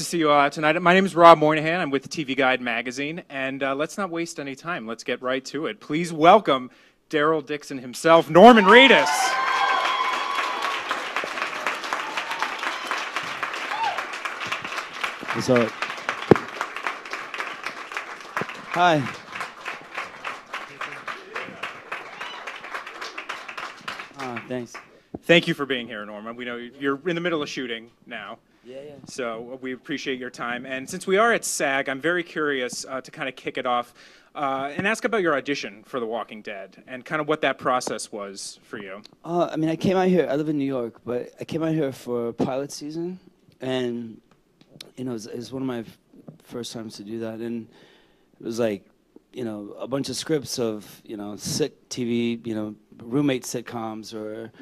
to see you all out tonight. My name is Rob Moynihan. I'm with TV Guide magazine, and uh, let's not waste any time. Let's get right to it. Please welcome Daryl Dixon himself, Norman Reedus. What's up? Hi. Ah, thanks. Thank you for being here, Norman. We know you're in the middle of shooting now. Yeah, yeah. So we appreciate your time. And since we are at SAG, I'm very curious uh, to kind of kick it off uh, and ask about your audition for The Walking Dead and kind of what that process was for you. Uh, I mean, I came out here. I live in New York, but I came out here for pilot season, and you know, it was, it was one of my first times to do that, and it was like, you know, a bunch of scripts of you know, sick TV, you know, roommate sitcoms or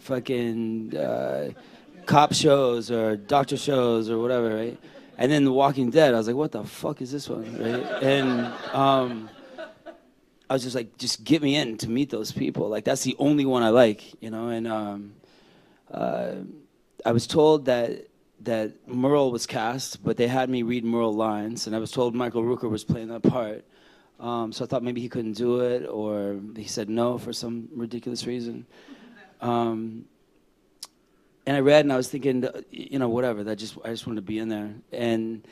fucking uh, cop shows or doctor shows or whatever, right? And then The Walking Dead, I was like, what the fuck is this one, right? And um, I was just like, just get me in to meet those people. Like that's the only one I like, you know. And um, uh, I was told that that Merle was cast, but they had me read Merle lines, and I was told Michael Rooker was playing that part. Um, so I thought maybe he couldn't do it, or he said no for some ridiculous reason. Um, and I read, and I was thinking, you know, whatever. That just I just wanted to be in there. And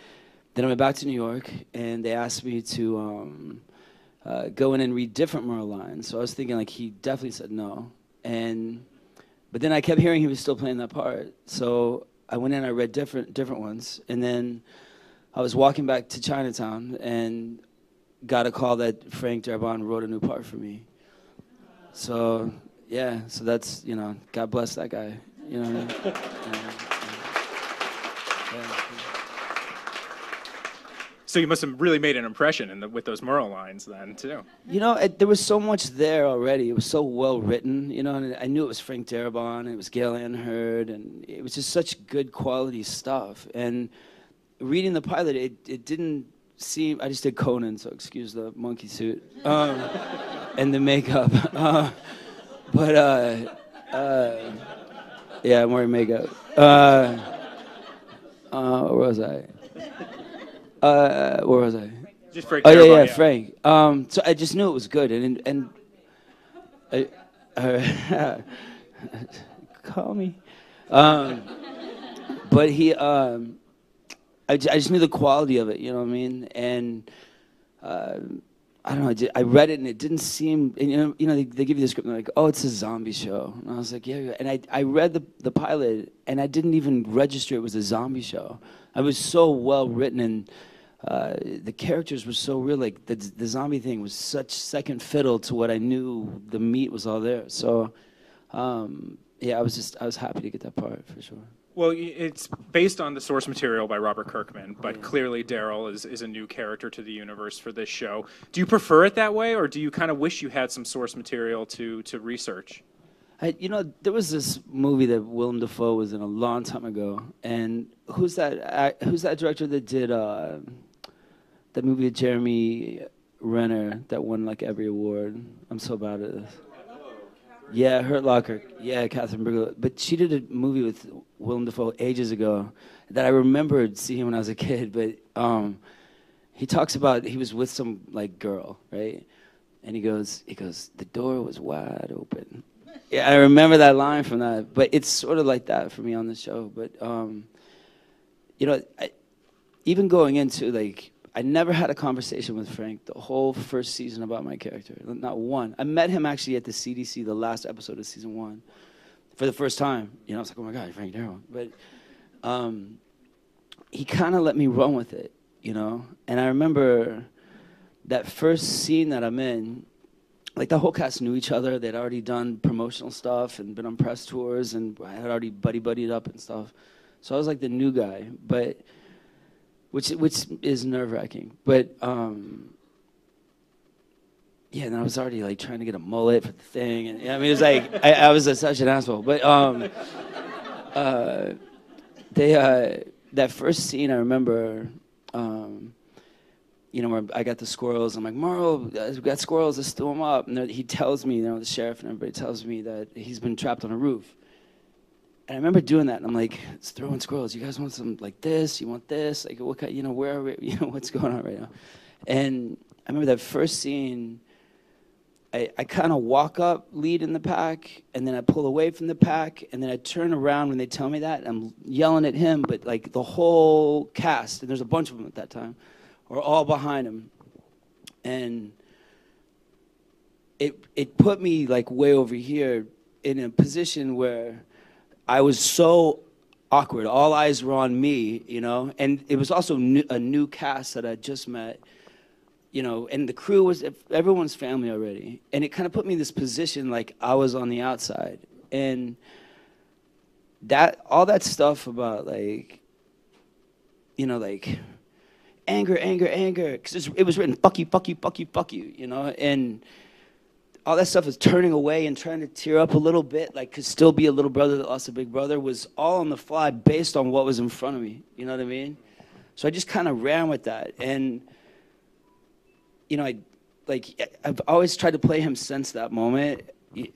then I went back to New York, and they asked me to um, uh, go in and read different Merle lines. So I was thinking, like, he definitely said no. And but then I kept hearing he was still playing that part. So I went in, I read different different ones, and then I was walking back to Chinatown and got a call that Frank Darabont wrote a new part for me. So yeah, so that's you know, God bless that guy. You know. What I mean? Yeah, yeah. Yeah. So you must have really made an impression in the, with those Merle lines then, too. You know, it, there was so much there already. It was so well written, you know, and I knew it was Frank Darabont, and it was Gale Anne Hurd, and it was just such good quality stuff. And reading the pilot, it, it didn't seem, I just did Conan, so excuse the monkey suit um, and the makeup. Uh, but, uh, uh, yeah, I'm wearing makeup. Uh, uh, where was I? Uh, where was I? Just Frank Oh yeah, yeah, Frank. Um, so I just knew it was good, and and, I, uh, call me. Um, but he, um, I, I just knew the quality of it. You know what I mean? And uh, I don't know. I, read it, and it didn't seem. And, you know, you know, they, they give you the script, and they're like, "Oh, it's a zombie show," and I was like, "Yeah." yeah." And I, I read the the pilot, and I didn't even register it was a zombie show. I was so well written and uh, the characters were so real. Like the the zombie thing was such second fiddle to what I knew. The meat was all there. So um, yeah, I was just I was happy to get that part for sure. Well, it's based on the source material by Robert Kirkman, but clearly Daryl is, is a new character to the universe for this show. Do you prefer it that way, or do you kind of wish you had some source material to, to research? I, you know, there was this movie that Willem Dafoe was in a long time ago, and who's that? Who's that director that did uh, that movie with Jeremy Renner that won like every award? I'm so bad at this. Yeah, Hurt Locker. Yeah, Kathryn Bigelow. But she did a movie with Willem Dafoe ages ago that I remembered seeing when I was a kid. But um, he talks about he was with some like girl, right? And he goes, he goes, the door was wide open. Yeah, I remember that line from that. But it's sort of like that for me on the show. But um, you know, I, even going into like, I never had a conversation with Frank the whole first season about my character. Not one. I met him actually at the CDC, the last episode of season one, for the first time. You know, I was like, oh my god, Frank Darrow. But um, he kind of let me run with it, you know. And I remember that first scene that I'm in. Like the whole cast knew each other. They'd already done promotional stuff and been on press tours, and I had already buddy buddied up and stuff. So I was like the new guy, but which which is nerve wracking. But um, yeah, and I was already like trying to get a mullet for the thing, and I mean it was like I, I was a, such an asshole. But um, uh, they uh, that first scene I remember. Um, you know, where I got the squirrels. I'm like, Merle, uh, we got squirrels. Let's stew them up. And he tells me, you know, the sheriff and everybody tells me that he's been trapped on a roof. And I remember doing that, and I'm like, throwing squirrels. You guys want some like this? You want this? Like, what kind? You know, where are we? You know, what's going on right now? And I remember that first scene. I, I kind of walk up, lead in the pack, and then I pull away from the pack, and then I turn around when they tell me that. I'm yelling at him, but like the whole cast, and there's a bunch of them at that time, are all behind him, and it it put me like way over here in a position where I was so awkward. All eyes were on me, you know, and it was also new, a new cast that I just met you know, and the crew was everyone's family already, and it kind of put me in this position like I was on the outside, and that all that stuff about like, you know, like anger, anger, anger, because it was written fuck you, fuck you, fuck you, fuck you, you know, and all that stuff is turning away and trying to tear up a little bit, like could still be a little brother that lost a big brother, was all on the fly based on what was in front of me. You know what I mean? So I just kind of ran with that, and you know, I like I've always tried to play him since that moment.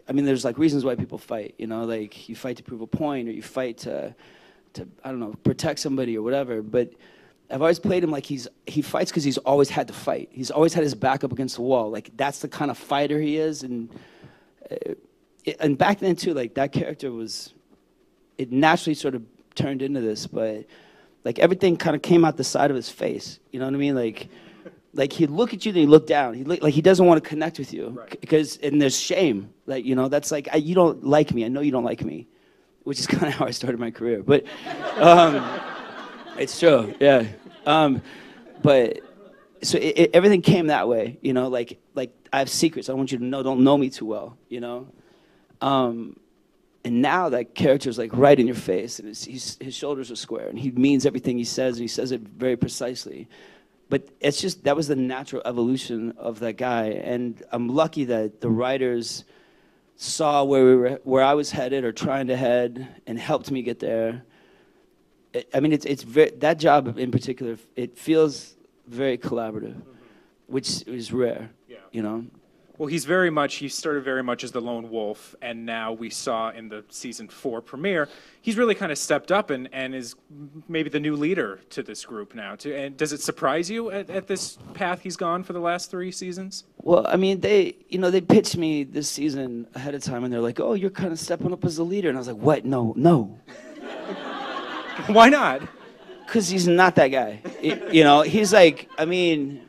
I mean, there's like reasons why people fight. You know, like you fight to prove a point, or you fight to, to I don't know, protect somebody or whatever. But I've always played him like he's he fights because he's always had to fight. He's always had his back up against the wall. Like that's the kind of fighter he is. And uh, and back then too, like that character was, it naturally sort of turned into this. But like everything kind of came out the side of his face. You know what I mean? Like like he'd look at you then he look down he look, like he doesn't want to connect with you right. because and there's shame like you know that's like I, you don't like me i know you don't like me which is kind of how i started my career but um, it's true yeah. Um, but so it, it, everything came that way you know like like i have secrets. I want you to know don't know me too well you know? Um, and now that character is like right in your face and his shoulders are square and he means everything he says and he says it very precisely. But it's just that was the natural evolution of that guy and i'm lucky that the writers saw where we were where i was headed or trying to head and helped me get there i mean it's, it's very, that job in particular it feels very collaborative mm-hmm. which is rare yeah. you know well, he's very much, he started very much as the lone wolf, and now we saw in the season four premiere, he's really kind of stepped up and, and is maybe the new leader to this group now. Too. And does it surprise you at, at this path he's gone for the last three seasons? Well, I mean, they, you know, they pitched me this season ahead of time, and they're like, oh, you're kind of stepping up as the leader. And I was like, what? No, no. Why not? Because he's not that guy. It, you know, he's like, I mean,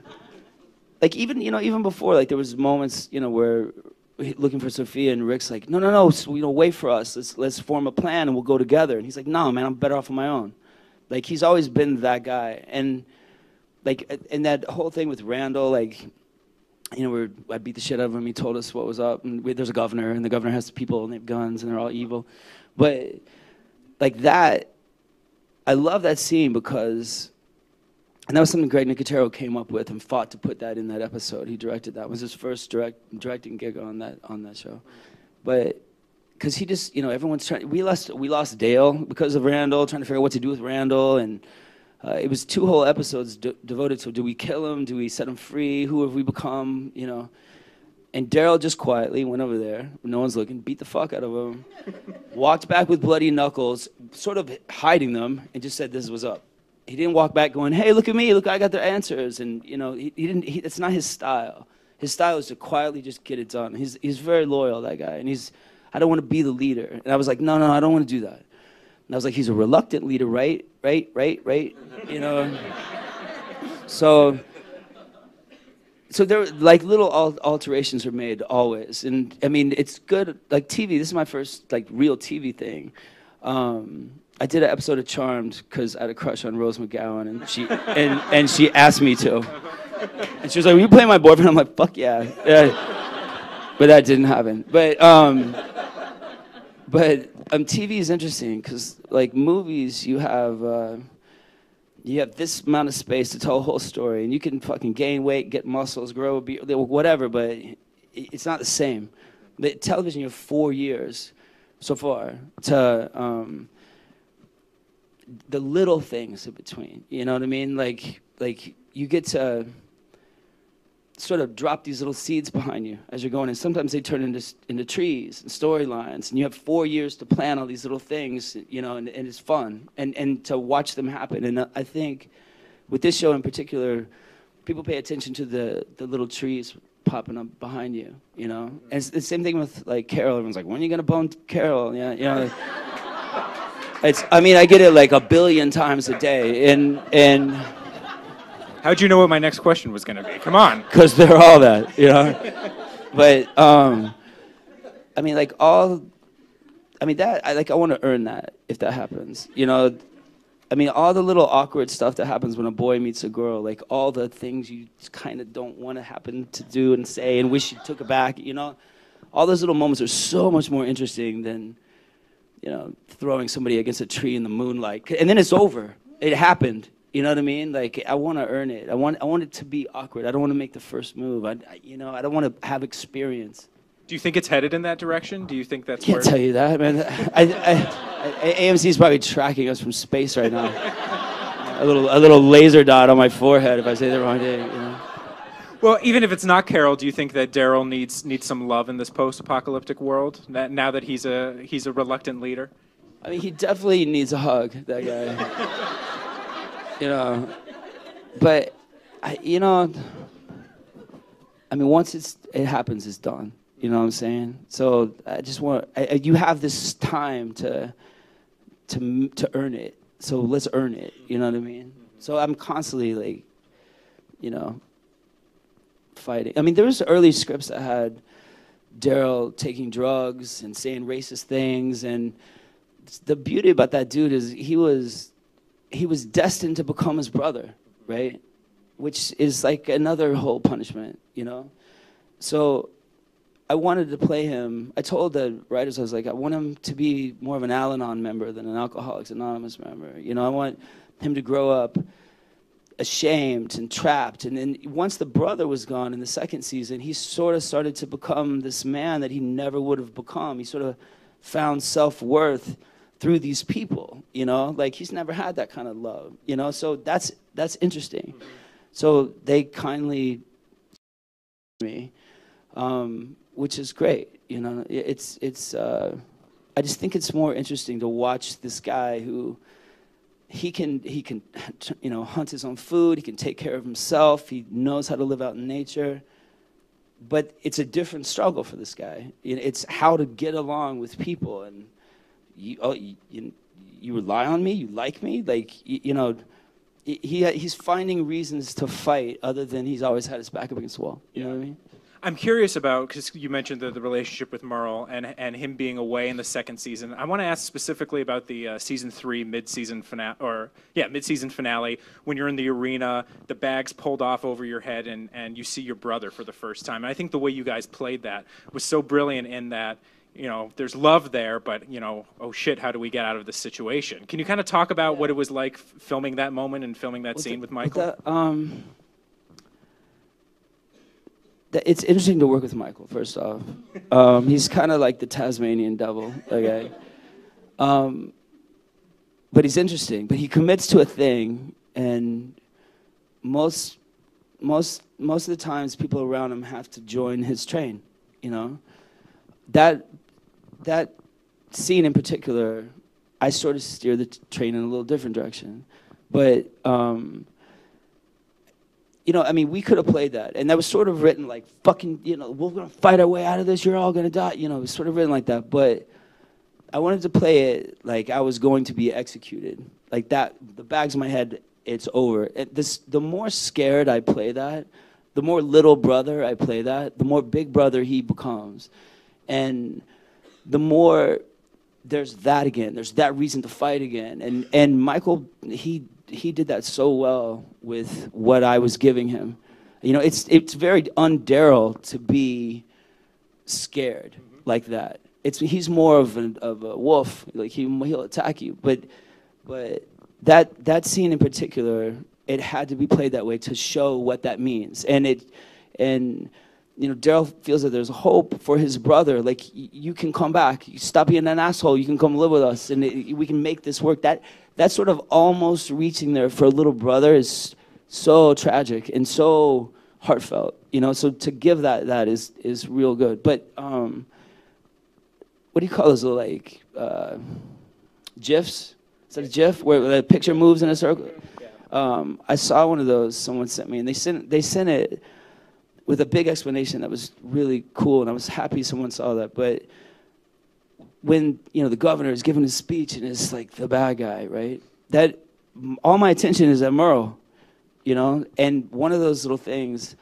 like even you know even before like there was moments you know where looking for Sophia and Rick's like no no no so, you know wait for us. Let's let's form a plan and we'll go together. And he's like no man I'm better off on my own. Like he's always been that guy. And like and that whole thing with Randall like you know we I beat the shit out of him he told us what was up. And we, there's a governor and the governor has people and they have guns and they're all evil. But like that I love that scene because and that was something Greg Nicotero came up with and fought to put that in that episode. He directed that. It was his first direct directing gig on that on that show. But because he just, you know, everyone's trying. We lost we lost Dale because of Randall, trying to figure out what to do with Randall, and uh, it was two whole episodes de- devoted to: do we kill him? Do we set him free? Who have we become? You know. And Daryl just quietly went over there, no one's looking, beat the fuck out of him, walked back with bloody knuckles, sort of hiding them, and just said, "This was up." he didn't walk back going, "Hey, look at me! Look, I got the answers." And you know, he, he didn't. He, it's not his style. His style is to quietly just get it done. He's he's very loyal, that guy, and he's. I don't want to be the leader. And I was like, no, no, I don't want to do that. And I was like, he's a reluctant leader, right? Right? Right? Right? You know. so. So there, like little alterations are made always, and I mean it's good. Like TV, this is my first like real TV thing. Um, I did an episode of Charmed because I had a crush on Rose McGowan, and she and, and she asked me to. And she was like, "Will you play my boyfriend?" I'm like, "Fuck yeah!" yeah. But that didn't happen. But um, but um, TV is interesting because like movies, you have uh, you have this amount of space to tell a whole story, and you can fucking gain weight, get muscles, grow, be, whatever. But it's not the same. The television, you have four years so far to. Um, the little things in between. You know what I mean? Like like you get to sort of drop these little seeds behind you as you're going, and sometimes they turn into into trees and storylines, and you have four years to plan all these little things, you know, and, and it's fun, and and to watch them happen. And uh, I think with this show in particular, people pay attention to the the little trees popping up behind you, you know. And it's the same thing with like Carol. Everyone's like, when are you gonna bone Carol? Yeah, you know. it's. I mean, I get it like a billion times a day, and and. How'd you know what my next question was going to be? Come on. Because they're all that, you know. but um, I mean, like all. I mean that. I like. I want to earn that if that happens. You know. I mean, all the little awkward stuff that happens when a boy meets a girl, like all the things you kind of don't want to happen to do and say and wish you took it back, you know, all those little moments are so much more interesting than, you know, throwing somebody against a tree in the moonlight. And then it's over. It happened. You know what I mean? Like I want to earn it. I want I want it to be awkward. I don't want to make the first move. I, I you know I don't want to have experience. Do you think it's headed in that direction? Do you think that's? Can't where... tell you that, man. I, I, I, AMC is probably tracking us from space right now. a little a little laser dot on my forehead if I say the wrong thing. You know? Well, even if it's not Carol, do you think that Daryl needs needs some love in this post-apocalyptic world? That now that he's a he's a reluctant leader. I mean, he definitely needs a hug. That guy you know. But I, you know, I mean, once it's it happens, it's done. You know what I'm saying? So I just want I, you have this time to to to earn it. So let's earn it. You know what I mean? So I'm constantly like, you know, fighting. I mean, there was early scripts that had Daryl taking drugs and saying racist things, and the beauty about that dude is he was he was destined to become his brother, right? Which is like another whole punishment, you know? So I wanted to play him. I told the writers, I was like, I want him to be more of an Al Anon member than an Alcoholics Anonymous member. You know, I want him to grow up ashamed and trapped. And then once the brother was gone in the second season, he sort of started to become this man that he never would have become. He sort of found self worth through these people you know? Like he's never had that kind of love you know? So that's that's interesting. Mm-hmm. so they kindly me um, which is great you know? It's it's uh, i just think it's more interesting to watch this guy who he can he can you know hunt his own food he can take care of himself he knows how to live out in nature. But it's a different struggle for this guy. It's how to get along with people and you, oh, you, you, rely on me, you like me, like you, you know, he he's finding reasons to fight other than he's always had his back up against the wall. You yeah. know what I mean? I'm curious about because you mentioned the, the relationship with Merle and and him being away in the second season. I want to ask specifically about the uh, season three mid-season finale, or yeah, mid-season finale when you're in the arena, the bags pulled off over your head, and and you see your brother for the first time. And I think the way you guys played that was so brilliant in that you know, there's love there, but you know, oh shit, how do we get out of this situation? Can you kind of talk about yeah. what it was like filming that moment and filming that scene the, with Michael? The, um, the, it's interesting to work with Michael. First off, um, he's kind of like the Tasmanian devil, okay. Um, but he's interesting. But he commits to a thing, and most, most, most of the times, people around him have to join his train. You know, that that scene in particular, I sort of steer the train in a little different direction. But, um, you know, I mean, we could have played that. And that was sort of written like, fucking, you know, we're to fight our way out of this. You're all to die. You know, it was sort of written like that. But I wanted to play it like I was going to be executed. Like that, the bags in my head, it's over. It, this, the more scared I play that, the more little brother I play that, the more big brother he becomes. And the more there's that again. There's that reason to fight again. And and Michael he he did that so well with what I was giving him. You know, it's it's very undaryl to be scared mm-hmm. like that. It's he's more of a of a wolf. Like he he'll attack you. But but that that scene in particular, it had to be played that way to show what that means. And it and you know, Daryl feels that there's hope for his brother. Like, you can come back. You stop being an asshole. You can come live with us, and it, we can make this work. That that sort of almost reaching there for a little brother is so tragic and so heartfelt. You know, so to give that that is is real good. But um, what do you call those little like uh, gifs? Is that a gif where the picture moves in a circle? Um, I saw one of those someone sent me, and they sent they sent it with a big explanation that was really cool, and I was happy someone saw that. But when you know the governor is giving his speech and it's like the bad guy, right? That all my attention is at Merle, you know. And one of those little things,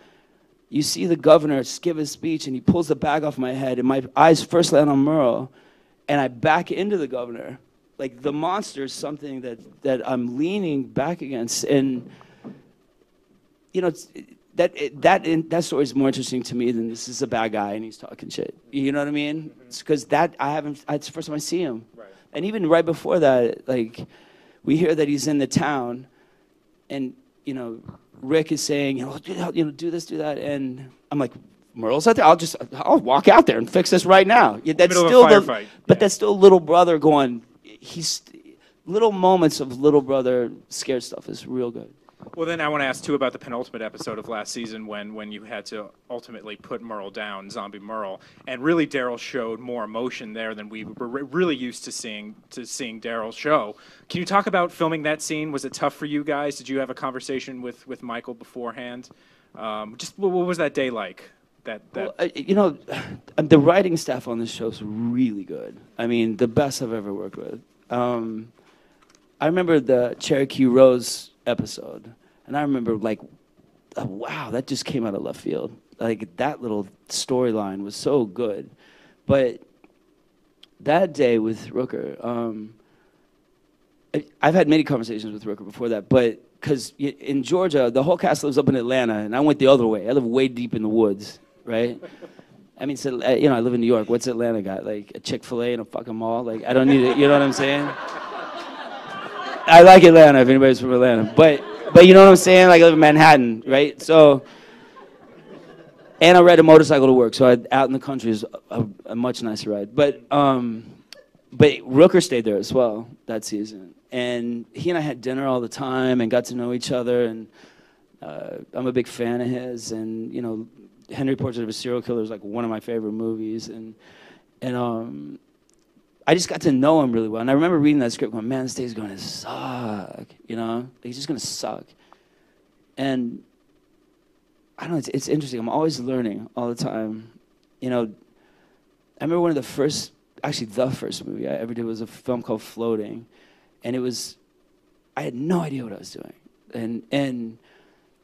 you see the governor give his speech and he pulls the bag off my head, and my eyes first land on Merle, and I back into the governor. Like the monster is something that that I'm leaning back against, and you know. It's, that that that story is more interesting to me than this is a bad guy and he's talking shit. You know what I mean? Because mm-hmm. that I haven't. It's the first time I see him. Right. And even right before that, like we hear that he's in the town, and you know Rick is saying, you know, you know, do this, do that, and I'm like, Merle's out there. I'll just I'll walk out there and fix this right now. Yeah, that's still the, but yeah. that's still little brother going. He's little moments of little brother scared stuff is real good. Well, then I want to ask too about the penultimate episode of last season when when you had to ultimately put Merle down, Zombie Merle, and really Daryl showed more emotion there than we were really used to seeing to seeing Daryl show. Can you talk about filming that scene? Was it tough for you guys? Did you have a conversation with with Michael beforehand? Um, just what, what was that day like? That, that well, you know, the writing staff on this show is really good. I mean, the best I've ever worked with. Um, I remember the Cherokee Rose episode. And I remember like, oh, wow, that just came out of left field. Like that little storyline was so good. But that day with Rooker, um, I, I've had many conversations with Rooker before that, but because in Georgia, the whole cast lives up in Atlanta, and I went the other way. I live way deep in the woods, right? I mean, so, uh, you know, I live in New York. What's Atlanta got? Like a Chick Fil A and a fucking mall? Like I don't need it. You know what I'm saying? I like Atlanta if anybody's from Atlanta, but but you know what I'm saying? Like I live in Manhattan, right? So, and I ride a motorcycle to work, so I, out in the country is a, a much nicer ride. But um, but Rooker stayed there as well that season, and he and I had dinner all the time and got to know each other. And uh, I'm a big fan of his, and you know, Henry Portrait of a Serial Killer is like one of my favorite movies, and and um, I just got to know him really well. And I remember reading that script going, man, this day's going to suck. You know, he's just going to suck. And I don't know, it's, it's interesting. I'm always learning all the time. You know, I remember one of the first, actually, the first movie I ever did was a film called Floating. And it was, I had no idea what I was doing. And, and,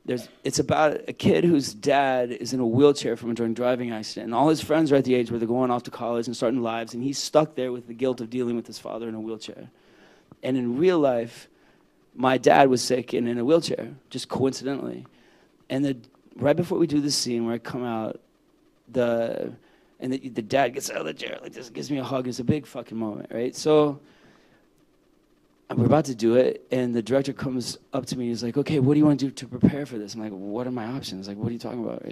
there's, it's about a kid whose dad is in a wheelchair from a drunk driving accident. And all his friends are at the age where they're going off to college and starting lives, and he's stuck there with the guilt of dealing with his father in a wheelchair. And in real life, my dad was sick and in a wheelchair, just coincidentally. And the, right before we do the scene where I come out, the and the, the dad gets out of the chair like this, gives me a hug. It's a big fucking moment, right? So we're about to do it, and the director comes up to me. He's like, "Okay, what do you want to do to prepare for this?" I'm like, "What are my options? Like, what are you talking about?"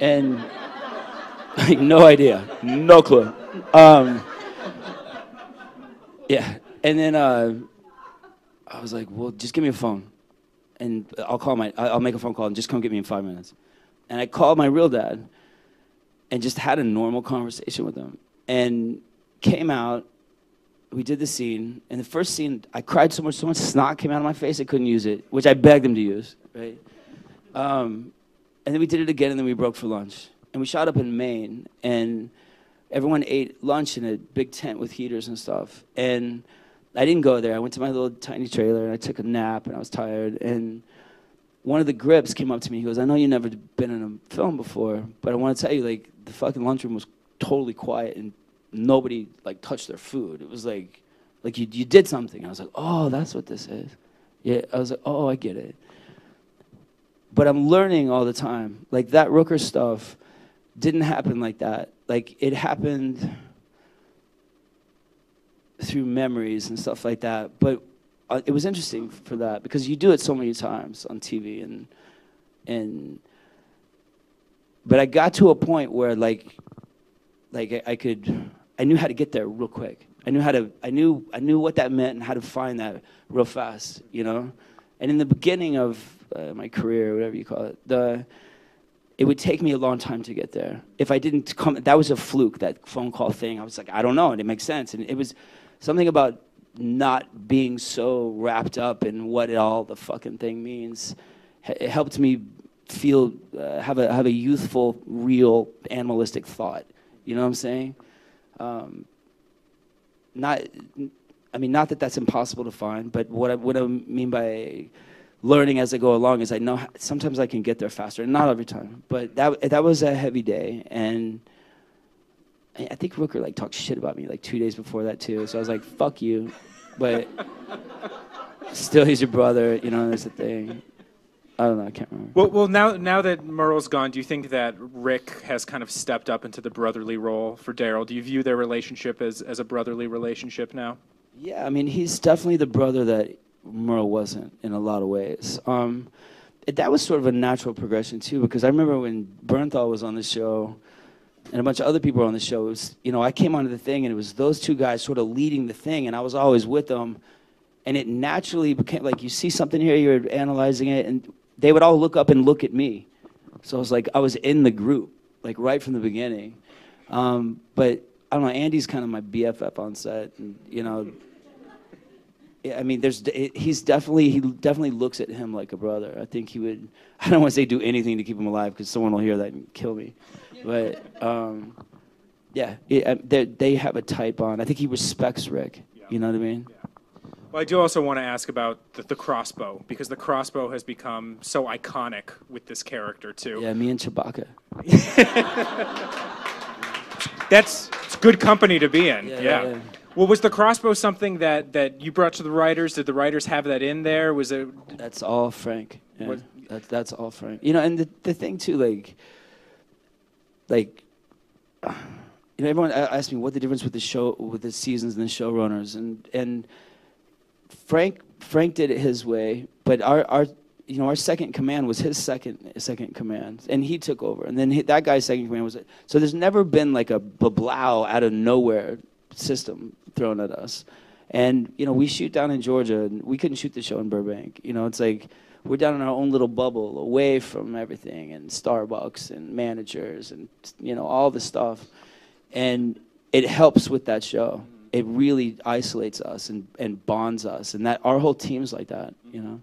And like, no idea, no clue. Um, yeah, and then uh, I was like, "Well, just give me a phone, and I'll call my. I'll make a phone call and just come get me in five minutes." And I called my real dad, and just had a normal conversation with him, and came out we did the scene, and the first scene, I cried so much, so much snot came out of my face, I couldn't use it, which I begged him to use, right? Um, and then we did it again, and then we broke for lunch. And we shot up in Maine, and everyone ate lunch in a big tent with heaters and stuff. And I didn't go there. I went to my little tiny trailer, and I took a nap, and I was tired. And one of the grips came up to me. He goes, I know you've never been in a film before, but I want to tell you, like, the fucking lunchroom was totally quiet and nobody like touched their food. It was like like you you did something. I was like, oh, that's what this is. Yeah, I was like, oh, I get it. But I'm learning all the time. Like that Rooker stuff didn't happen like that. Like it happened through memories and stuff like that. But uh, it was interesting for that because you do it so many times on TV and and but I got to a point where like like I, I could I knew how to get there real quick. I knew how to, I knew, I knew what that meant and how to find that real fast, you know? And in the beginning of uh, my career, whatever you call it, the, it would take me a long time to get there. If I didn't come, that was a fluke, that phone call thing. I was like, I don't know, and it makes sense. And it was something about not being so wrapped up in what it all the fucking thing means. It helped me feel, uh, have, a, have a youthful, real, animalistic thought. You know what I'm saying? Um, not, I mean, not that that's impossible to find, but what I, what I mean by learning as I go along is I know sometimes I can get there faster, not every time. But that that was a heavy day, and I think Rooker like talked shit about me like two days before that too. So I was like, "Fuck you," but still, he's your brother. You know, that's the thing. I don't know. I can't remember. Well, well, now now that Merle's gone, do you think that Rick has kind of stepped up into the brotherly role for Daryl? Do you view their relationship as as a brotherly relationship now? Yeah, I mean, he's definitely the brother that Merle wasn't in a lot of ways. Um, that was sort of a natural progression too, because I remember when Bernthal was on the show, and a bunch of other people were on the show. It was, you know, I came onto the thing, and it was those two guys sort of leading the thing, and I was always with them, and it naturally became like you see something here, you're analyzing it, and they would all look up and look at me. So I was like, I was in the group, like right from the beginning. Um, but I don't know. Andy's kind of my BFF on set, and you know, I mean, there's he's definitely he definitely looks at him like a brother. I think he would. I don't want to say do anything to keep him alive because someone will hear that and kill me. But um, yeah, it, they have a type on. I think he respects Rick. You know what I mean? Yeah. Well, I do also want to ask about the, the, crossbow because the crossbow has become so iconic with this character too. Yeah, me and Chewbacca. That's good company to be in. yeah. yeah. Well, was the crossbow something that, that you brought to the writers? Did the writers have that in there? Was it? That's all Frank. Yeah, that, that's all Frank. You know, and the the thing too, like, like, you know, everyone asked me what the difference with the show, with the seasons and the showrunners, and and Frank Frank did it his way, but our our you know our second command was his second second command, and he took over, and then he, that guy's second command was it. So there's never been like a bablow out of nowhere system thrown at us. And you know, we shoot down in Georgia, and we couldn't shoot the show in Burbank. You know, it's like we're down in our own little bubble, away from everything, and Starbucks, and managers, and you know, all the stuff. And it helps with that show. It really isolates us and, and bonds us, and that our whole team's like that. You know.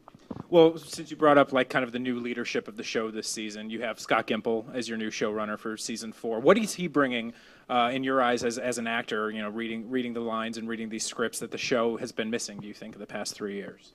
Well, since you brought up like kind of the new leadership of the show this season, you have Scott Gimple as your new showrunner for season four. What is he bringing uh, in your eyes as, as an actor, you know, reading reading the lines and reading these scripts that the show has been missing? Do you think in the past three years?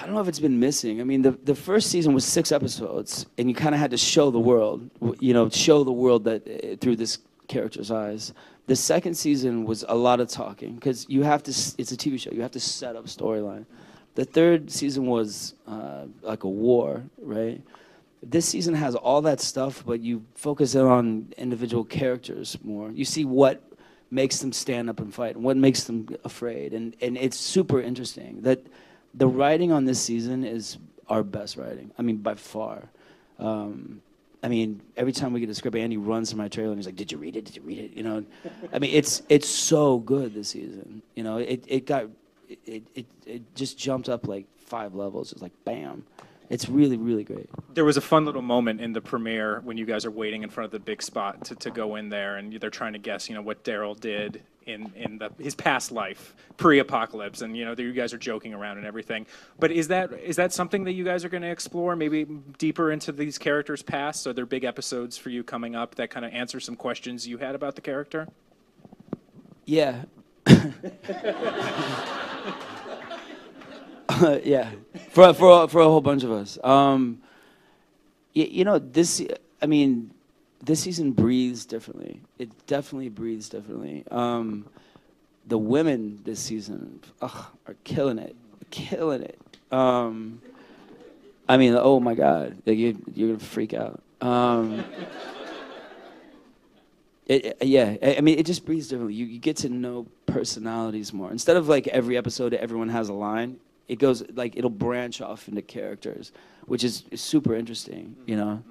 I don't know if it's been missing. I mean, the the first season was six episodes, and you kind of had to show the world, you know, show the world that uh, through this character's eyes. The second season was a lot of talking because you have to. It's a TV show. You have to set up storyline. The third season was uh, like a war, right? this season has all that stuff, but you focus in on individual characters more. You see what makes them stand up and fight and what makes them afraid. And, and it's super interesting that the writing on this season is our best writing. I mean, by far. Um, I mean, every time we get a script, Andy runs to my trailer and he's like, "Did you read it? Did you read it?" You know, I mean, it's it's so good this season. You know, it it got it it it just jumped up like five levels. It's like bam. It's really, really great. There was a fun little moment in the premiere when you guys are waiting in front of the big spot to, to go in there, and they're trying to guess, you know, what Daryl did in in the, his past life, pre-apocalypse, and you know, you guys are joking around and everything. But is that is that something that you guys are going to explore, maybe deeper into these characters' past? Are there big episodes for you coming up that kind of answer some questions you had about the character? Yeah. yeah, for for for a whole bunch of us. Um, you, you know, this. I mean, this season breathes differently. It definitely breathes differently. Um, the women this season ugh, are killing it, killing it. Um, I mean, oh my God, like you, you're gonna freak out. Um, it, yeah, I mean, it just breathes differently. You, you get to know personalities more. Instead of like every episode, everyone has a line it goes like it'll branch off into characters, which is, is super interesting, you know.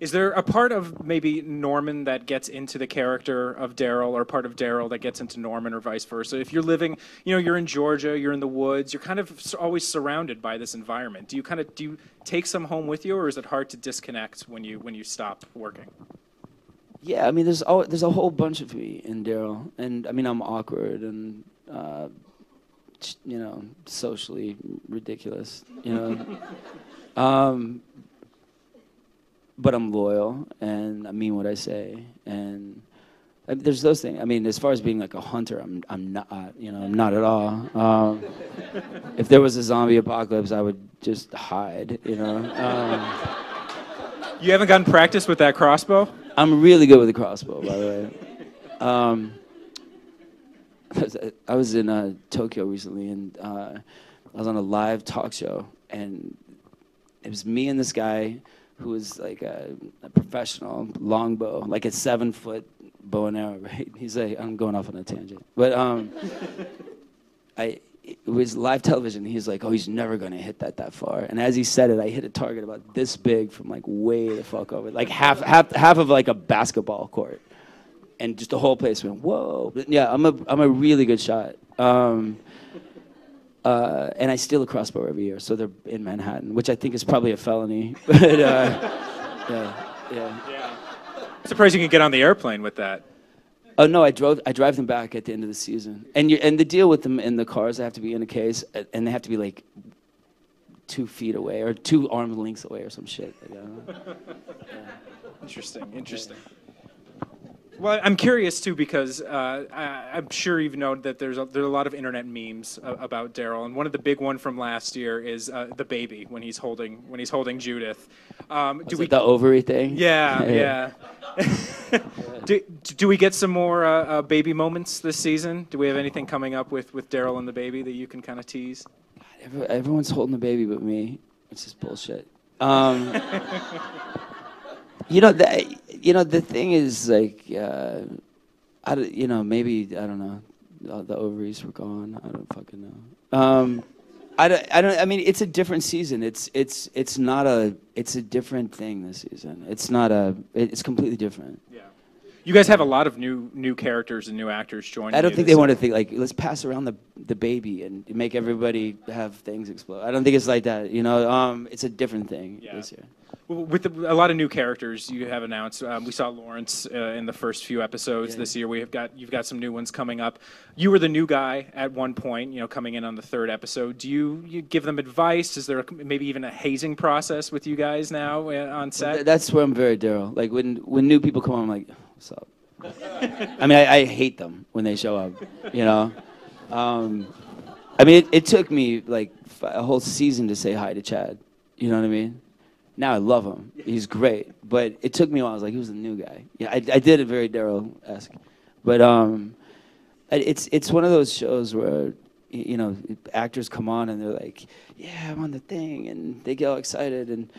Is there a part of maybe Norman that gets into the character of Daryl, or part of Daryl that gets into Norman, or vice versa? If you're living, you know, you're in Georgia, you're in the woods, you're kind of always surrounded by this environment. Do you kind of do you take some home with you, or is it hard to disconnect when you when you stop working? Yeah, I mean, there's al there's a whole bunch of me in Daryl, and I mean, I'm awkward and uh, you know, socially ridiculous, you know. um, but I'm loyal and I mean what I say, and uh, there's those things. I mean, as far as being like a hunter, I'm I'm not, uh, you know, I'm not at all. Um, if there was a zombie apocalypse, I would just hide, you know. Um, You haven't gotten practice with that crossbow. I'm really good with the crossbow, by the way. Um, I was- I was in uh, Tokyo recently, and uh, I was on a live talk show, and it was me and this guy who was like a, a professional longbow, like a seven foot bow and arrow. Right? He's like, I'm going off on a tangent, but um, I. It was live television. He's like, "Oh, he's never gonna hit that that far." And as he said it, I hit a target about this big from like way the fuck over, like half half half of like a basketball court and just the whole place went whoa. But yeah, I'm a I'm a really good shot. Um, uh, and I steal a crossbow every year, so they're in Manhattan, which I think is probably a felony. But uh, yeah, yeah. Yeah. Surprised you can get on the airplane with that. Oh no, I drove. I drive them back at the end of the season, and you and the deal with them in the cars, they have to be in a case, and they have to be like two feet away or two arm lengths away or some shit. Like, don't. Interesting. Interesting. Well, I'm curious too because uh, I, I'm sure you've known that there's a, there's a lot of internet memes uh, about Daryl, and one of the big one from last year is uh, the baby when he's holding when he's holding Judith. Um, do Is we? it the ovary thing? yeah, yeah. do, do we get some more uh, uh, baby moments this season? Do we have anything coming up with with Daryl and the baby that you can kind of tease? Every- Everyone's holding the baby but me, which is bullshit. Um, you know, the, you know, the thing is like, uh, I, you know, maybe I don't know, the, the ovaries were gone. I don't fucking know. Um, I don't, I don't. I mean, it's a different season. It's it's it's not a. It's a different thing this season. It's not a. It's completely different. Yeah. You guys have a lot of new new characters and new actors joining. I don't you think this they want to think like let's pass around the the baby and make everybody have things explode. I don't think it's like that. You know, um, it's a different thing Yeah. this year. With the, a lot of new characters you have announced, um, we saw Lawrence uh, in the first few episodes Yeah. this year. We have got you've got some new ones coming up. You were the new guy at one point, you know, coming in on the third episode. Do you, you give them advice? Is there a, maybe even a hazing process with you guys now uh, on set? Th- That's where I'm very Daryl. Like when when new people come on, I'm like, what's up? I mean, I, I hate them when they show up. You know, um, I mean, it, it took me like a whole season to say hi to Chad. You know what I mean? Now I love him. He's great. But it took me a while. I was like, who's the new guy? Yeah, I, I did it very Daryl esque. But um, it's it's one of those shows where you know actors come on and they're like, yeah, I'm on the thing, and they get all excited and.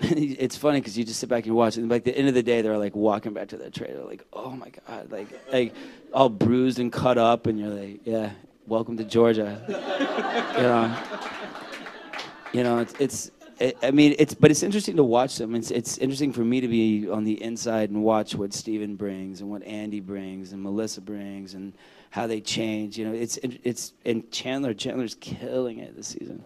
it's funny because you just sit back and watch, and by the end of the day, they're like walking back to their trailer, like, "Oh my god!" Like, like all bruised and cut up, and you're like, "Yeah, welcome to Georgia." you know, you know, it's, it's it, I mean, it's but it's interesting to watch them. It's it's interesting for me to be on the inside and watch what Steven brings and what Andy brings and Melissa brings and how they change. You know, it's it's and Chandler Chandler's killing it this season.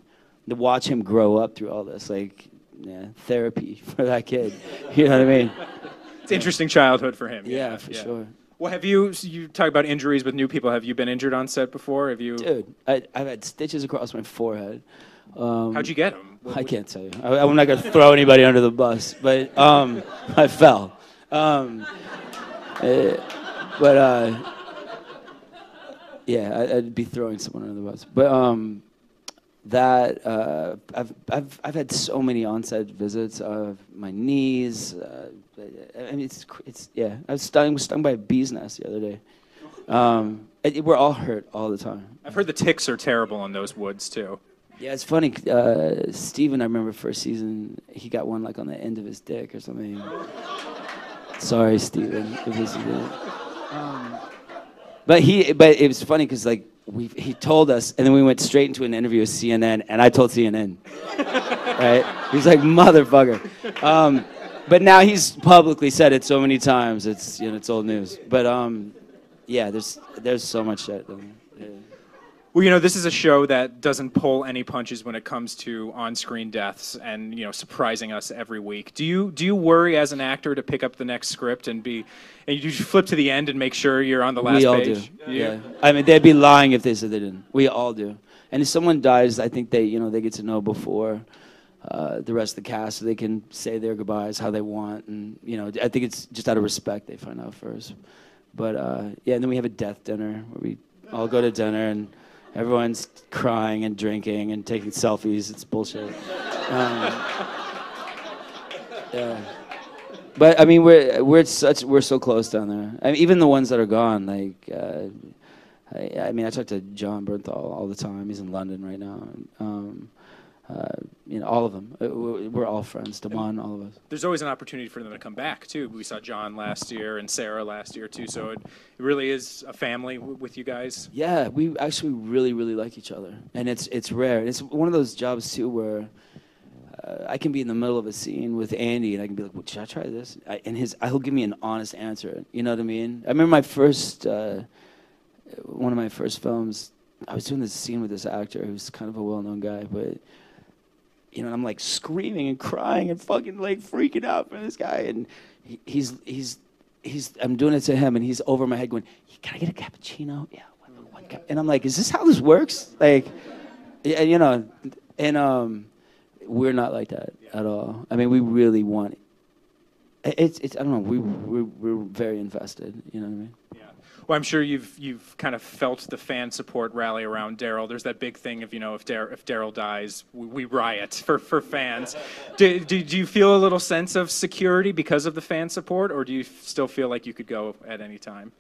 To watch him grow up through all this, like, yeah, therapy for that kid. You know what I mean? It's interesting childhood for him. Yeah, for sure. Well, have you you talk about injuries with new people? Have you been injured on set before? Have you? Dude, I, I've had stitches across my forehead. Um, How'd you get them? I can't tell you. I, I'm not going to throw anybody under the bus, but um, I fell. Um, uh, but uh, yeah, I, I'd be throwing someone under the bus. But um, that uh, I've I've I've had so many onset visits of my knees. Uh, I mean, it's it's yeah. I was stung stung by a bee's nest the other day. Um, it- we're all hurt all the time. I've heard the ticks are terrible in those woods too. Yeah, it's funny. Uh, Steven, I remember first season, he got one like on the end of his dick or something. Sorry, Steven. If this is it. Um, but he, but it was funny because like we, he told us, and then we went straight into an interview with CNN, and I told CNN. right? He's like motherfucker. Um, but now he's publicly said it so many times. It's you know it's old news. But um, yeah, there's there's so much that. Um, yeah. Well, you know, this is a show that doesn't pull any punches when it comes to on-screen deaths and you know surprising us every week. Do you do you worry as an actor to pick up the next script and be and you flip to the end and make sure you're on the last we all page? do. Yeah. I mean, they'd be lying if they said they didn't. We all do. And if someone dies, I think they you know they get to know before. Uh, the rest of the cast, so they can say their goodbyes how they want, and you know, I think it's just out of respect they find out first. But uh, yeah, and then we have a death dinner where we all go to dinner and everyone's crying and drinking and taking selfies. It's bullshit. Um, yeah. But I mean, we're we're such we're so close down there. I mean, even the ones that are gone, like uh, I, I mean, I talk to Jon Bernthal all the time. He's in London right now. Um, uh, you know, all of them. Uh, We're we're all friends. Damon, all of us. There's always an opportunity for them to come back too. We saw Jon last year and Sarah last year too. So it, it really is a family w- with you guys. Yeah, we actually really, really like each other, and it's it's rare. It's one of those jobs too where uh, I can be in the middle of a scene with Andy, and I can be like, well, "Should I try this?" I, and his he'll give me an honest answer. You know what I mean? I remember my first uh, one of my first films. I was doing this scene with this actor who's kind of a well-known guy, but you know, I'm like screaming and crying and fucking like freaking out for this guy, and he, he's he's he's I'm doing it to him, and he's over my head going, "Can I get a cappuccino?" Yeah, one, one cap-" and I'm like, "Is this how this works?" Like, yeah, you know, and um, we're not like that at all. I mean, we really want. It. It's it's I don't know. We we're, we're very invested. You know what I mean? Yeah. Well, I'm sure you've you've kind of felt the fan support rally around Daryl. There's that big thing of you know if Dar- if Daryl dies, we, we riot for for fans. do, do do you feel a little sense of security because of the fan support, or do you still feel like you could go at any time?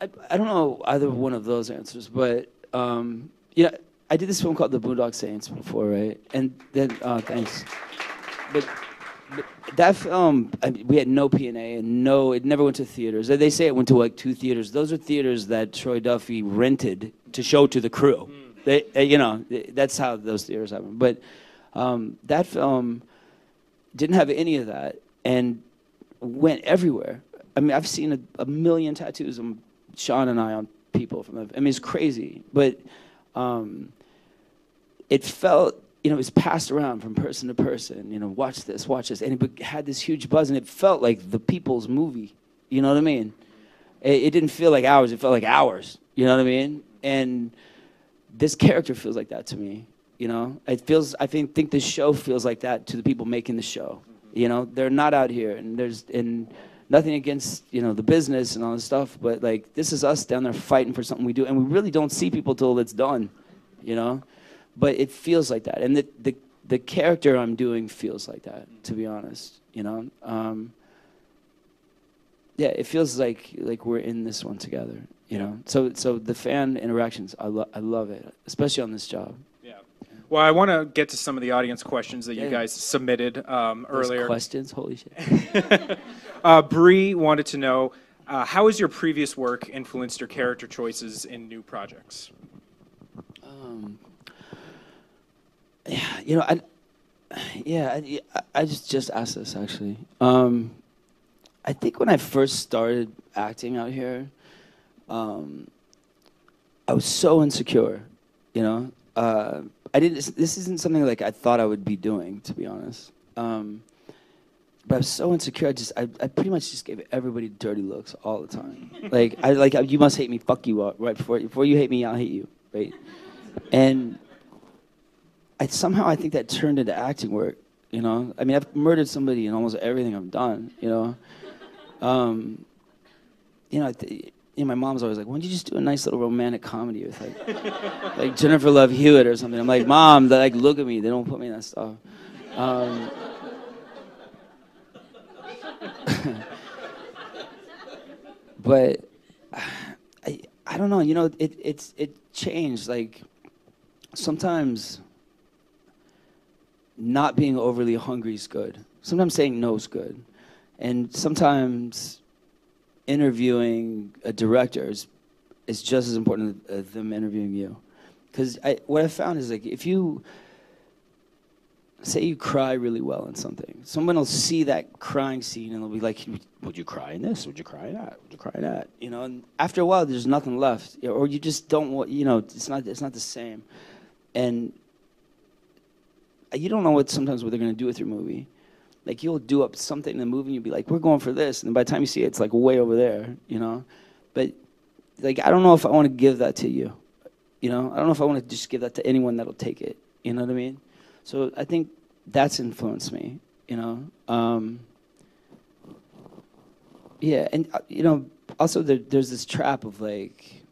I, I don't know either one of those answers, but um, yeah, I did this film called The Boondock Saints before, right? And then, uh, thanks. But that film, I mean, we had no P and A, and no, it never went to theaters. They say it went to like two theaters. Those are theaters that Troy Duffy rented to show to the crew. They, uh, you know, that's how those theaters happen. But um, that film didn't have any of that, and went everywhere. I mean, I've seen a, a million tattoos on Sean and I on people from. The, I mean, it's crazy, but um, it felt, you know, it was passed around from person to person. You know, watch this, watch this, and it had this huge buzz, and it felt like the people's movie. You know what I mean? It, it didn't feel like hours; it felt like hours. You know what I mean? And this character feels like that to me. You know, it feels. I think think this show feels like that to the people making the show. You know, they're not out here, and there's and nothing against you know the business and all this stuff, but like this is us down there fighting for something we do, and we really don't see people till it's done. You know, but it feels like that, and the the the character I'm doing feels like that. To be honest, you know. Um, yeah, it feels like like we're in this one together, you know. So so the fan interactions, I lo- I love it, especially on this job. Yeah. Well, I want to get to some of the audience questions that you Yeah. guys submitted um, Those earlier. questions, holy shit. Uh, Bree wanted to know uh, how has your previous work influenced your character choices in new projects? Um, yeah, you know, I, yeah, I, I just just asked this actually. Um, I think when I first started acting out here, um, I was so insecure. You know, uh, I didn't. This isn't something like I thought I would be doing, to be honest. Um, but I was so insecure. I just, I, I pretty much just gave everybody dirty looks all the time. like, I like, you must hate me. Fuck you up right before before you hate me. I'll hate you. Right. And I somehow I think that turned into acting work. You know, I mean, I've murdered somebody in almost everything I've done. You know, um, you know, th- you know, my mom's always like, "Why don't you just do a nice little romantic comedy with like, like Jennifer Love Hewitt or something?" I'm like, "Mom, like look at me. They don't put me in that stuff." Um, but I, I don't know. You know, it it's it changed. Like sometimes not being overly hungry is good. Sometimes saying no is good, and sometimes interviewing a director is, is just as important as them interviewing you. Because what I found is like if you say you cry really well in something. Someone will see that crying scene and they'll be like, "Would you cry in this? Would you cry in that? Would you cry in that?" You know. And after a while, there's nothing left, or you just don't want. You know, it's not. It's not the same. And you don't know what sometimes what they're gonna do with your movie. Like you'll do up something in the movie and you'll be like, "We're going for this," and by the time you see it, it's like way over there. You know. But like, I don't know if I want to give that to you. You know, I don't know if I want to just give that to anyone that'll take it. You know what I mean? So I think that's influenced me, you know. Um, yeah, and uh, you know, also there, there's this trap of like,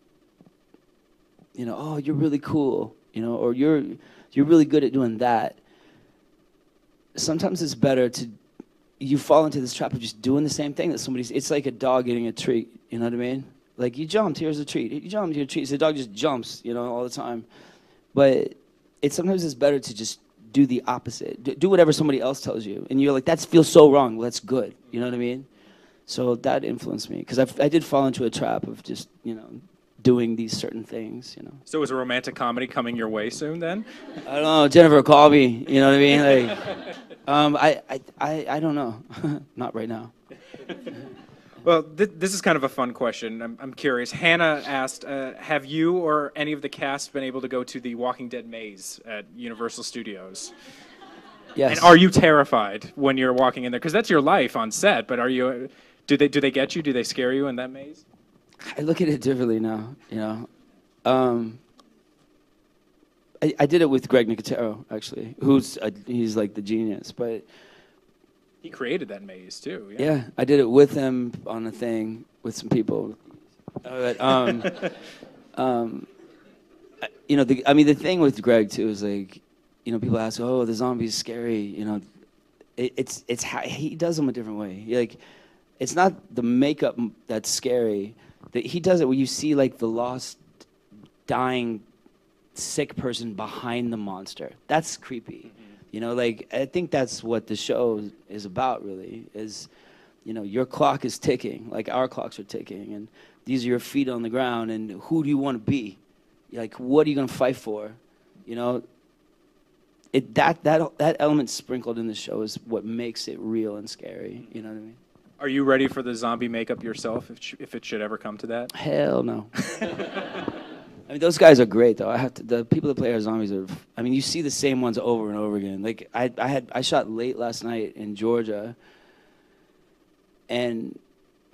you know, oh, you're really cool, you know, or you're you're really good at doing that. Sometimes it's better to you fall into this trap of just doing the same thing that somebody's. It's like a dog getting a treat. You know what I mean? Like you jumped, here's a treat. You jumped, here's a treat. So the dog just jumps, you know, all the time. But it sometimes it's better to just do the opposite. Do whatever somebody else tells you, and you're like, that feels so wrong. Well, that's good. You know what I mean? So that influenced me because I did fall into a trap of just you know doing these certain things. You know. So is a romantic comedy coming your way soon then? I don't know. Jennifer, call me. You know what I mean? Like, um, I, I, I, I don't know. Not right now. Well, th- this is kind of a fun question. I'm, I'm curious. Hannah asked, uh, have you or any of the cast been able to go to the Walking Dead maze at Universal Studios? Yes. And are you terrified when you're walking in there? Because that's your life on set. But are you? Do they do they get you? Do they scare you in that maze? I look at it differently now. You know, um, I, I did it with Greg Nicotero actually, who's a, he's like the genius, but he created that maze too. Yeah. yeah, I did it with him on a thing with some people. But, um, um, you know, the, I mean, the thing with Greg too is like, you know, people ask, "Oh, the zombie's scary." You know, it, it's it's how he does them a different way. Like, it's not the makeup that's scary. That he does it where you see like the lost, dying, sick person behind the monster. That's creepy. Mm-hmm. You know, like I think that's what the show is about. Really, is you know your clock is ticking, like our clocks are ticking, and these are your feet on the ground. And who do you want to be? Like, what are you going to fight for? You know, it that that that element sprinkled in the show is what makes it real and scary. You know what I mean? Are you ready for the zombie makeup yourself if, if it should ever come to that? Hell no. I mean, those guys are great, though. I have to, the people that play our zombies are. I mean, you see the same ones over and over again. Like I, I had, I shot late last night in Georgia, and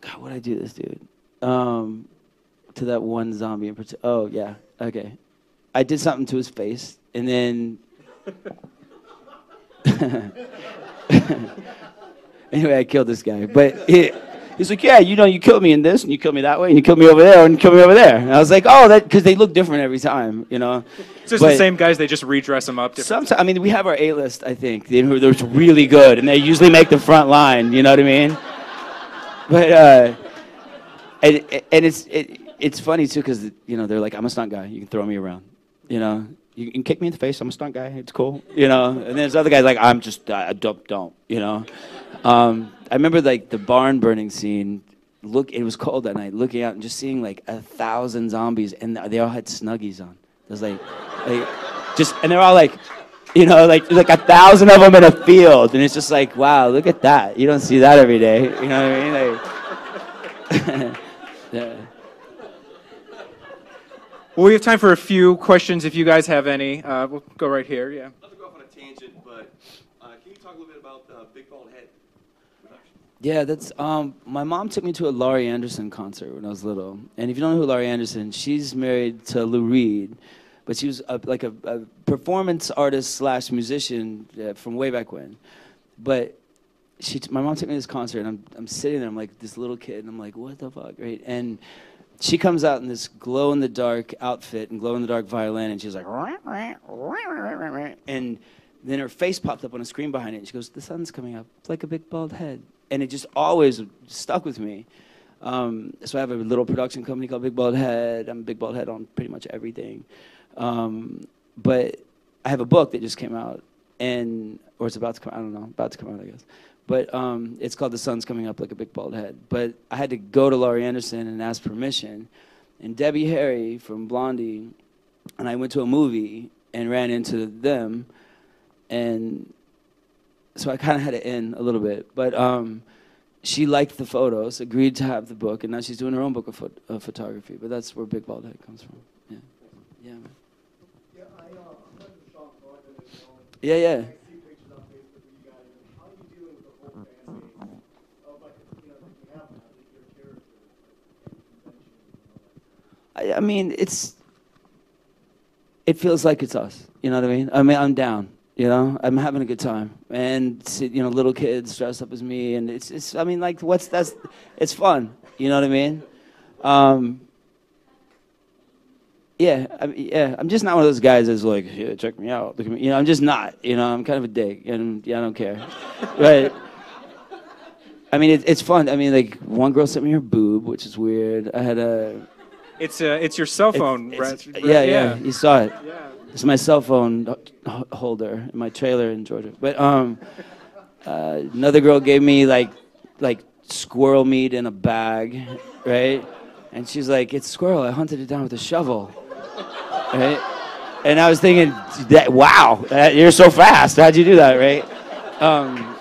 God, what I do this dude? Um, to that one zombie in particular. Oh yeah, okay. I did something to his face, and then. anyway, I killed this guy, but it. He's like, yeah, you know, you killed me in this, and you killed me that way, and you killed me over there, and you killed me over there. And I was like, oh, that because they look different every time, you know. So it's but the same guys. They just redress them up. Sometimes, I mean, we have our A list, I think, who they're really good, and they usually make the front line. You know what I mean? But uh, and and it's it, it's funny too because you know they're like, I'm a stunt guy. You can throw me around. You know, you can kick me in the face. I'm a stunt guy. It's cool. You know. And then there's other guys like, I'm just I don't don't. You know. Um, I remember like the barn burning scene. Look, it was cold that night. Looking out and just seeing like a thousand zombies, and they all had snuggies on. Was like, like just, and they're all like, you know, like like a thousand of them in a field, and it's just like, wow, look at that. You don't see that every day. You know what I mean? Like, yeah. Well, we have time for a few questions if you guys have any. Uh, we'll go right here. Yeah. Yeah, that's um, my mom took me to a Laurie Anderson concert when I was little. And if you don't know who Laurie Anderson, she's married to Lou Reed, but she was a, like a, a, performance artist slash musician uh, from way back when. But she, my mom took me to this concert, and I'm I'm sitting there, I'm like this little kid, and I'm like, what the fuck, right? And she comes out in this glow in the dark outfit and glow in the dark violin, and she's like, and then her face popped up on a screen behind it, and she goes, "The sun's coming up. It's like a big bald head." And it just always stuck with me. Um, so I have a little production company called Big Bald Head. I'm Big Bald Head on pretty much everything. Um, but I have a book that just came out, and or it's about to come. I don't know, about to come out, I guess. But um, it's called The Sun's Coming Up Like a Big Bald Head. But I had to go to Laurie Anderson and ask permission. And Debbie Harry from Blondie and I went to a movie and ran into them. And so I kind of had it in a little bit. But um, she liked the photos, agreed to have the book, and now she's doing her own book of, of photography. But that's where Big Bald Head comes from. Yeah, yeah. Yeah, yeah, yeah. I mean, it's. It feels like it's us. You know what I mean? I mean, I'm down. You know, I'm having a good time, and you know, little kids dressed up as me, and it's, it's. I mean, like, what's that's? It's fun. You know what I mean? Um, yeah, I, yeah i'm just not one of those guys that's like, yeah, check me out. Look at me. You know, I'm just not. You know, I'm kind of a dick, and yeah, I don't care. right? I mean, it, it's fun. I mean, like, one girl sent me her boob, which is weird. I had a. It's a, it's your cell phone. It's- Brett. yeah, yeah, you saw it. Yeah. It's my cell phone holder in my trailer in Georgia. But um, uh, another girl gave me like like squirrel meat in a bag, right? And she's like, "It's squirrel. I hunted it down with a shovel." Right? And I was thinking, that, "Wow, that, you're so fast. How'd you do that?" Right? Um,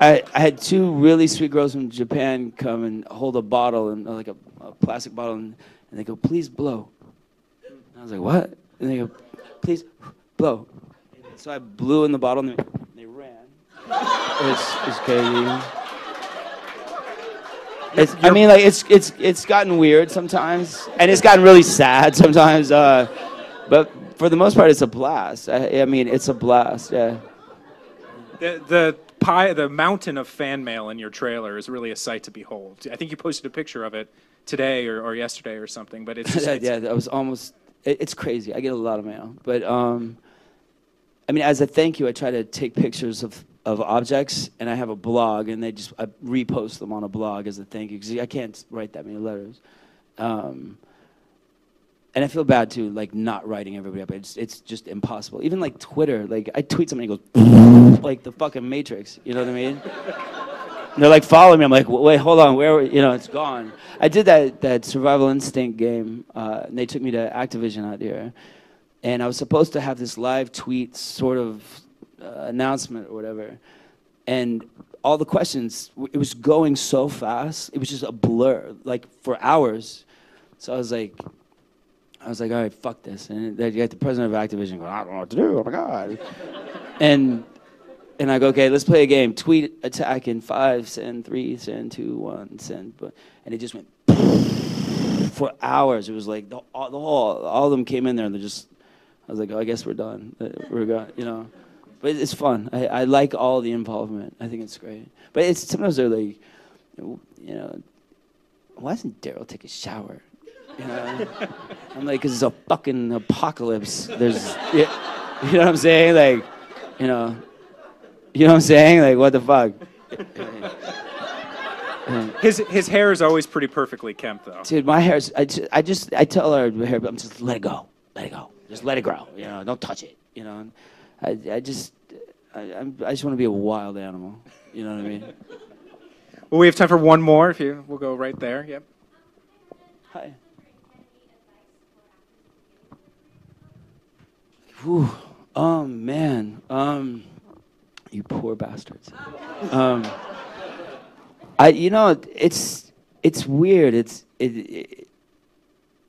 I, I had two really sweet girls from Japan come and hold a bottle and like a, a plastic bottle and, and they go, "Please blow." And I was like, what? And they go, please blow. So I blew in the bottle and they, they ran. It's, it's crazy. It's, I mean, like it's it's it's gotten weird sometimes, and it's gotten really sad sometimes. Uh, but for the most part, it's a blast. I, I mean, it's a blast. Yeah. The the pie, the mountain of fan mail in your trailer is really a sight to behold. I think you posted a picture of it today or, or yesterday or something. But it's, just, it's yeah, that was almost. It, it's crazy. I get a lot of mail, but um, I mean, as a thank you, I try to take pictures of of objects, and I have a blog, and they just I repost them on a blog as a thank you because I can't write that many letters. Um, and I feel bad too, like not writing everybody up. It's it's just impossible. Even like Twitter, like I tweet it goes like the fucking Matrix. You know what I mean? They're like following me. I'm like, wait, hold on, where? You know, it's gone. I did that that Survival Instinct game, uh, and they took me to Activision out here, and I was supposed to have this live tweet sort of uh, announcement or whatever, and all the questions, it was going so fast. It was just a blur, like for hours. So I was like, I was like, all right, fuck this. And then you got the president of Activision going, I don't know what to do. Oh my god. and and I go, okay, let's play a game. Tweet attack in five, send three, send two, one, send. And it just went for hours. It was like the, all, the whole, all of them came in there and they just, I was like, oh, I guess we're done. We're gone, you know. But it's fun. I, I like all the involvement. I think it's great. But it's sometimes they're like, you know, why doesn't Daryl take a shower? You know, I'm like, because it's a fucking apocalypse. There's, you know what I'm saying? Like, you know, you know what I'm saying? Like, what the fuck? his his hair is always pretty perfectly kempt though. Dude, my hair's, I just, I just, I tell her hair, but I'm just, let it go. Let it go. Just let it grow. You know, don't touch it. You know, I, I just, I, I'm, I just want to be a wild animal. You know what I mean? Well, we have time for one more. If you, we'll go right there. Yep. Hi. Whew. Oh man. Um, you poor bastards. Um, I, you know, it's it's weird. It's it, it,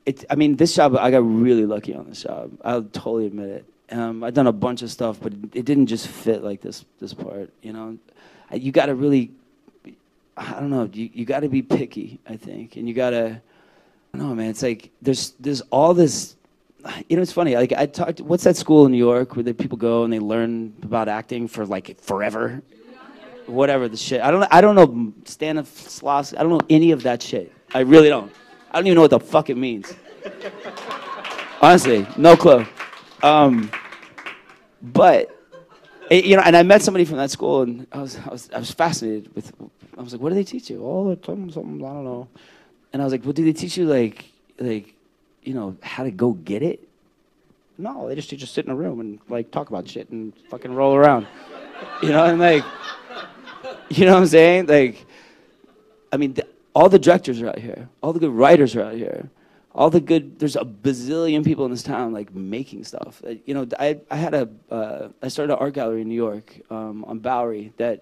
it. I mean, this job, I got really lucky on this job. I'll totally admit it. Um, I've done a bunch of stuff, but it didn't just fit like this. This part, you know, you got to really. I don't know. You you got to be picky, I think, and you got to. I don't know, man. It's like there's there's all this. You know, it's funny. Like I talked. What's that school in New York where the people go and they learn about acting for like forever? Whatever the shit. I don't. I don't know Stanislavski. I don't know any of that shit. I really don't. I don't even know what the fuck it means. Honestly, no clue. Um, but eh, you know, and I met somebody from that school, and I was I was I was fascinated with. I was like, what do they teach you? Oh, they tell them something. I don't know. And I was like, well, do they teach you like like you know how to go get it? No, they just you to sit in a room and like talk about shit and fucking roll around. You know, and like, you know what I'm saying? Like, I mean, th- all the directors are out here. All the good writers are out here. all the good. There's a bazillion people in this town like making stuff. Uh, You know, I I had a uh, I started an art gallery in New York um, on Bowery that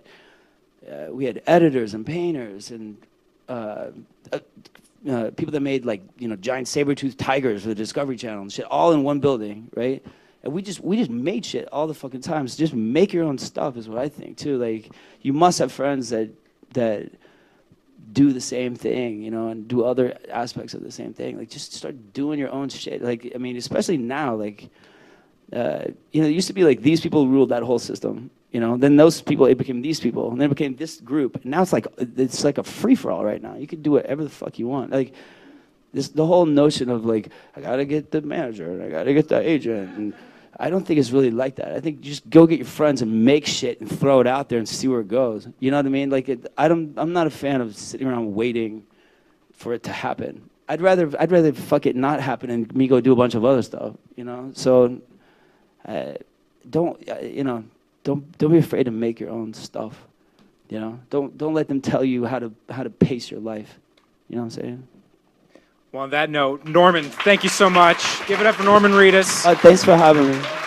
uh, we had editors and painters and uh, people that made like you know giant saber-toothed tigers for the Discovery Channel and shit, all in one building, right? And we just we just made shit all the fucking time. So just make your own stuff is what I think too. Like you must have friends that that do the same thing, you know, and do other aspects of the same thing. Like just start doing your own shit. Like I mean, especially now, like uh, you know, it used to be like these people ruled that whole system. You know, then those people it became these people, and then it became this group. And now it's like it's like a free for all right now. You can do whatever the fuck you want. Like this, the whole notion of like I gotta get the manager and I gotta get the agent, and I don't think it's really like that. I think just go get your friends and make shit and throw it out there and see where it goes. You know what I mean? Like it, I don't, I'm not a fan of sitting around waiting for it to happen. I'd rather, I'd rather fuck it not happen and me go do a bunch of other stuff. You know, so uh, don't, you know, don't don't be afraid to make your own stuff. You know, don't don't let them tell you how to how to pace your life. You know what I'm saying? Well, on that note, Norman, thank you so much. Give it up for Norman Reedus. Uh, thanks for having me.